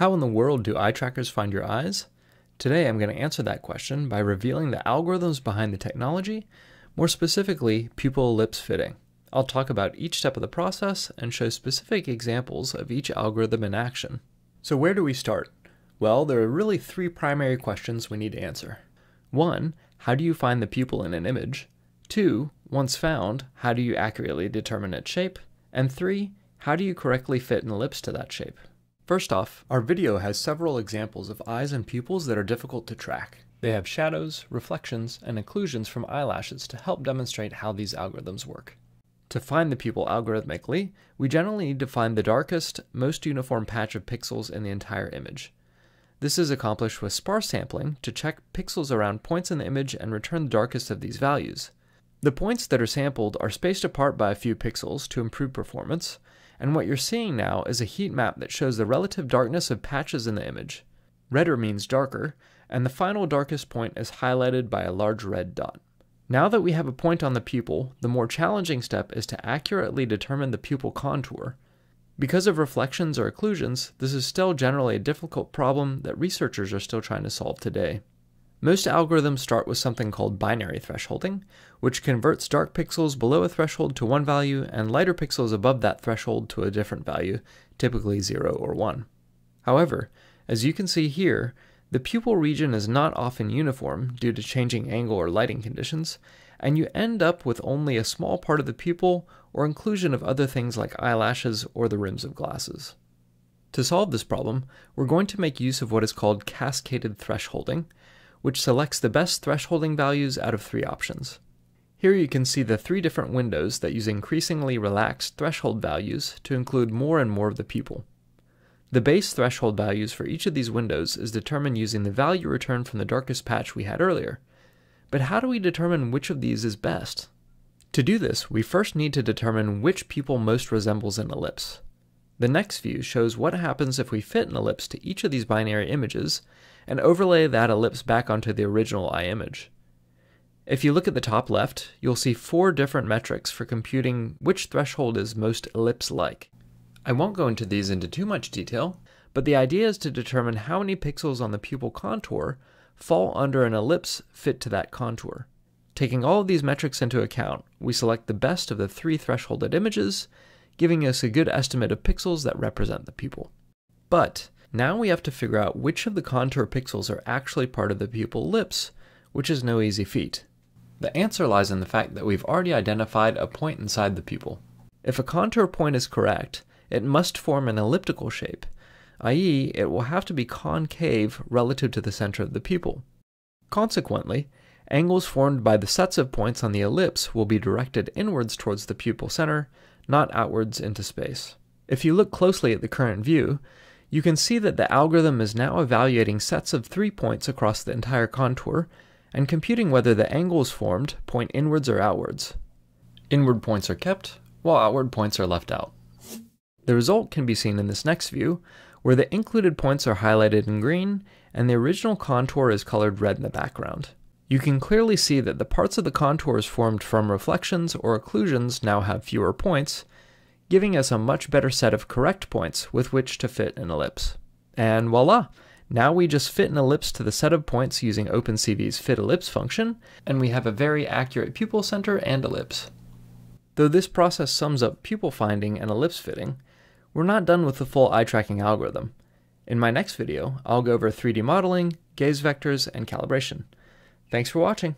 How in the world do eye trackers find your eyes? Today I'm going to answer that question by revealing the algorithms behind the technology, more specifically, pupil ellipse fitting. I'll talk about each step of the process and show specific examples of each algorithm in action. So, where do we start? Well, there are really three primary questions we need to answer. One, how do you find the pupil in an image? Two, once found, how do you accurately determine its shape? And three, how do you correctly fit an ellipse to that shape? First off, our video has several examples of eyes and pupils that are difficult to track. They have shadows, reflections, and occlusions from eyelashes to help demonstrate how these algorithms work. To find the pupil algorithmically, we generally need to find the darkest, most uniform patch of pixels in the entire image. This is accomplished with sparse sampling to check pixels around points in the image and return the darkest of these values. The points that are sampled are spaced apart by a few pixels to improve performance, and what you're seeing now is a heat map that shows the relative darkness of patches in the image. Redder means darker, and the final darkest point is highlighted by a large red dot. Now that we have a point on the pupil, the more challenging step is to accurately determine the pupil contour. Because of reflections or occlusions, this is still generally a difficult problem that researchers are still trying to solve today. Most algorithms start with something called binary thresholding, which converts dark pixels below a threshold to one value and lighter pixels above that threshold to a different value, typically 0 or 1. However, as you can see here, the pupil region is not often uniform due to changing angle or lighting conditions, and you end up with only a small part of the pupil or inclusion of other things like eyelashes or the rims of glasses. To solve this problem, we're going to make use of what is called cascaded thresholding, which selects the best thresholding values out of three options. Here you can see the three different windows that use increasingly relaxed threshold values to include more and more of the pupil. The base threshold values for each of these windows is determined using the value returned from the darkest patch we had earlier. But how do we determine which of these is best? To do this, we first need to determine which pupil most resembles an ellipse. The next view shows what happens if we fit an ellipse to each of these binary images and overlay that ellipse back onto the original eye image. If you look at the top left, you'll see four different metrics for computing which threshold is most ellipse-like. I won't go into these into too much detail, but the idea is to determine how many pixels on the pupil contour fall under an ellipse fit to that contour. Taking all of these metrics into account, we select the best of the three thresholded images giving us a good estimate of pixels that represent the pupil. But now we have to figure out which of the contour pixels are actually part of the pupil ellipse, which is no easy feat. The answer lies in the fact that we've already identified a point inside the pupil. If a contour point is correct, it must form an elliptical shape, i.e., it will have to be concave relative to the center of the pupil. Consequently, angles formed by the sets of points on the ellipse will be directed inwards towards the pupil center, not outwards into space. If you look closely at the current view, you can see that the algorithm is now evaluating sets of three points across the entire contour and computing whether the angles formed point inwards or outwards. Inward points are kept, while outward points are left out. The result can be seen in this next view, where the included points are highlighted in green and the original contour is colored red in the background. You can clearly see that the parts of the contours formed from reflections or occlusions now have fewer points, giving us a much better set of correct points with which to fit an ellipse. And voila! Now we just fit an ellipse to the set of points using OpenCV's fit ellipse function, and we have a very accurate pupil center and ellipse. Though this process sums up pupil finding and ellipse fitting, we're not done with the full eye tracking algorithm. In my next video, I'll go over 3D modeling, gaze vectors, and calibration. Thanks for watching.